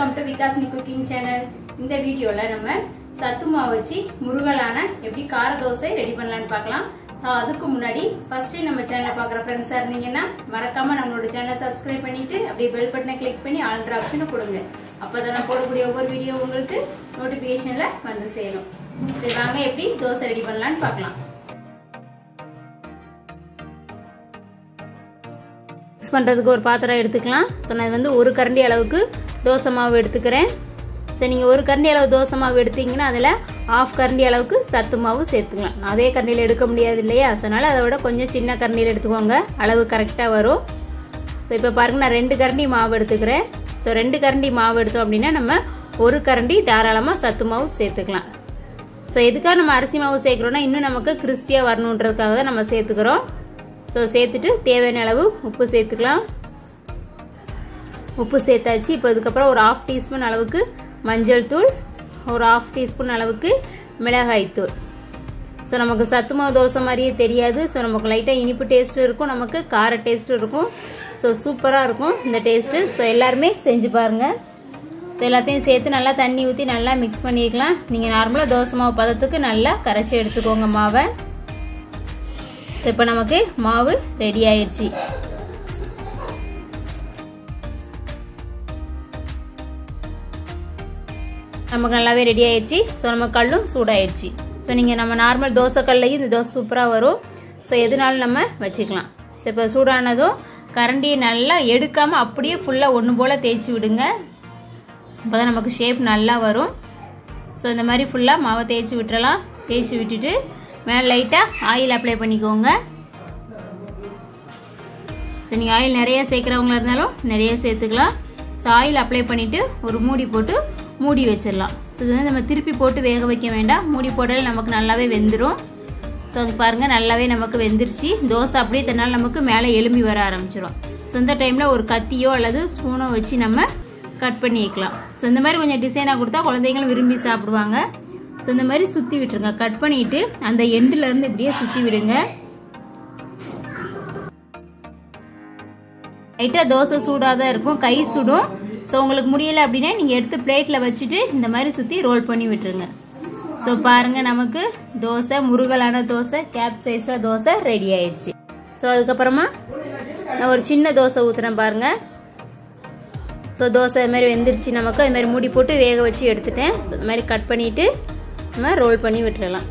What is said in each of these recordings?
விகாஸ்னி cooking channel இந்த வீடியோல நம்ம சத்து மாவு வச்சு முருகலான எப்படி கார தோசை ரெடி பண்ணலாம்னு பார்க்கலாம். ஸோ அதுக்கு முன்னாடி ஃபர்ஸ்ட் நம்ம சேனலை பார்க்குற ஃப்ரெண்ட்ஸாக இருந்தீங்கன்னா மறக்காம நம்மளோட சேனலை சப்ஸ்கிரைப் பண்ணிட்டு அப்படியே பெல் பட்டனை கிளிக் பண்ணி ஆல்ட்ரு ஆப்ஷனை கொடுங்க. அப்போ தான் போடக்கூடிய ஒவ்வொரு வீடியோ உங்களுக்கு நோட்டிஃபிகேஷனில் வந்து சேரும். சரி வாங்க எப்படி தோசை ரெடி பண்ணலான்னு பார்க்கலாம். மிக்ஸ் பண்ணுறதுக்கு ஒரு பாத்திரம் எடுத்துக்கலாம். ஸோ நான் வந்து ஒரு கரண்டி அளவுக்கு தோசை மாவு எடுத்துக்கிறேன். சரி நீங்கள் ஒரு கரண்டி அளவு தோசை மாவு எடுத்தீங்கன்னா அதில் ஆஃப் கரண்டி அளவுக்கு சத்து மாவு சேர்த்துக்கலாம். நான் அதே கரண்டியில் எடுக்க முடியாது இல்லையா? அதனால் அதை விட கொஞ்சம் சின்ன கரண்டியில் எடுத்துக்கோங்க. அளவு கரெக்டாக வரும். ஸோ இப்போ பாருங்கள் நான் ரெண்டு கரண்டி மாவு எடுத்துக்கிறேன். ஸோ ரெண்டு கரண்டி மாவு எடுத்தோம் அப்படின்னா நம்ம ஒரு கரண்டி தாராளமாக சத்து மாவு சேர்த்துக்கலாம். ஸோ எதுக்காக நம்ம அரிசி மாவு சேர்க்குறோன்னா இன்னும் நமக்கு கிறிஸ்பியாக வரணுன்றதுக்காக தான் நம்ம சேர்த்துக்கிறோம். ஸோ சேர்த்துட்டு தேவையான அளவு உப்பு சேர்த்துக்கலாம். உப்பு சேர்த்தாச்சு. இப்போ இதுக்கப்புறம் ஒரு ஆஃப் டீஸ்பூன் அளவுக்கு மஞ்சள் தூள் ஒரு ஆஃப் டீஸ்பூன் அளவுக்கு மிளகாய் தூள். ஸோ நமக்கு சத்து மாவு தோசை மாதிரியே தெரியாது. ஸோ நமக்கு லைட்டாக இனிப்பு டேஸ்ட்டும் இருக்கும். நமக்கு கார டேஸ்ட்டும் இருக்கும். ஸோ சூப்பராக இருக்கும் இந்த டேஸ்ட்டு ஸோ எல்லாருமே செஞ்சு பாருங்கள் ஸோ எல்லாத்தையும் சேர்த்து நல்லா தண்ணி ஊற்றி நல்லா மிக்ஸ் பண்ணிக்கலாம். நீங்கள் நார்மலாக தோசை மாவு பதத்துக்கு நல்லா கரைச்சி எடுத்துக்கோங்க மாவை. ஸோ இப்போ நமக்கு மாவு ரெடி ஆயிடுச்சு நமக்கு நல்லாவே ரெடி ஆயிடுச்சு ஸோ நம்ம கல்லும் சூடாயிடுச்சு ஸோ நீங்கள் நம்ம நார்மல் தோசை கல்லையும் இந்த தோசை சூப்பராக வரும். ஸோ எதுனாலும் நம்ம வச்சுக்கலாம். ஸோ இப்போ சூடானதும் கரண்டியை நல்லா எடுக்காமல் அப்படியே ஃபுல்லாக ஒன்று போல் தேய்ச்சி விடுங்க. அப்போ தான் நமக்கு ஷேப் நல்லா வரும். ஸோ இந்த மாதிரி ஃபுல்லாக மாவை தேய்ச்சி விட்டுறலாம். தேய்ச்சி விட்டுட்டு மேலே லைட்டாக ஆயில் அப்ளை பண்ணிக்கோங்க. ஸோ நீங்கள் ஆயில் நிறைய சேர்க்குறவங்களா இருந்தாலும் நிறைய சேர்த்துக்கலாம். ஸோ ஆயில் அப்ளை பண்ணிவிட்டு ஒரு மூடி போட்டு மூடி வச்சிடலாம். ஸோ இது வந்து நம்ம திருப்பி போட்டு வேக வைக்க வேண்டாம். மூடி போட்டாலே நமக்கு நல்லாவே வெந்துடும் ஸோ அது பாருங்கள் நல்லாவே நமக்கு வெந்துருச்சு. தோசை அப்படியே தன்னால் நமக்கு மேலே எலும்பி வர ஆரம்பிச்சிடும் ஸோ இந்த டைமில் ஒரு கத்தியோ அல்லது ஸ்பூனோ வச்சு நம்ம கட் பண்ணி வைக்கலாம் ஸோ இந்த மாதிரி கொஞ்சம் டிசைனாக கொடுத்தா குழந்தைங்களும் விரும்பி சாப்பிடுவாங்க. ஸோ இந்த மாதிரி சுற்றி விட்டுருங்க. கட் பண்ணிவிட்டு அந்த எண்டுலேருந்து இப்படியே சுற்றி விடுங்க. லைட்டாக தோசை சூடாக தான் இருக்கும். கை சுடும். ஸோ உங்களுக்கு முடியலை அப்படின்னா நீங்கள் எடுத்து பிளேட்டில் வச்சுட்டு இந்த மாதிரி சுற்றி ரோல் பண்ணி விட்டுருங்க. ஸோ பாருங்கள் நமக்கு தோசை முருகலான தோசை கேப் சைஸில் தோசை ரெடி ஆயிடுச்சு. ஸோ அதுக்கப்புறமா நான் ஒரு சின்ன தோசை ஊற்றுறேன் பாருங்கள் ஸோ தோசை இது மாதிரி வெந்துருச்சு நமக்கு. அது மாதிரி மூடி போட்டு வேக வச்சு எடுத்துட்டேன். ஸோ இந்த மாதிரி கட் பண்ணிவிட்டு நம்ம ரோல் பண்ணி விட்டுறலாம்.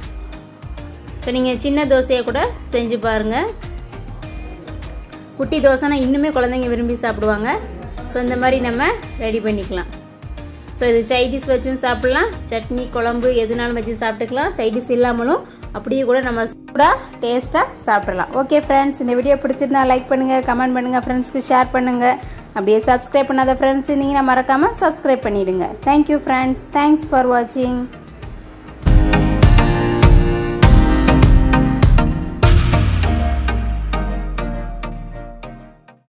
ஸோ நீங்கள் சின்ன தோசையை கூட செஞ்சு பாருங்கள் குட்டி தோசைனா இன்னுமே குழந்தைங்க விரும்பி சாப்பிடுவாங்க. ஸோ இந்த மாதிரி நம்ம ரெடி பண்ணிக்கலாம். ஸோ இது சைடிஷ் வச்சும் சாப்பிட்லாம். சட்னி குழம்பு எதுனாலும் வச்சு சாப்பிட்டுக்கலாம். சைடிஷ் இல்லாமலும் அப்படியே கூட நம்ம சூடாக டேஸ்ட்டாக சாப்பிடலாம். ஓகே ஃப்ரெண்ட்ஸ் இந்த வீடியோ பிடிச்சிருந்தா லைக் பண்ணுங்கள் கமெண்ட் பண்ணுங்கள் ஃப்ரெண்ட்ஸ்க்கு ஷேர் பண்ணுங்கள் அப்படியே சப்ஸ்கிரைப் பண்ணாத ஃப்ரெண்ட்ஸ் இருந்தீங்கன்னா மறக்காமல் சப்ஸ்கிரைப் பண்ணிவிடுங்க தேங்க்யூ ஃப்ரெண்ட்ஸ் தேங்க்ஸ் ஃபார் வாட்சிங்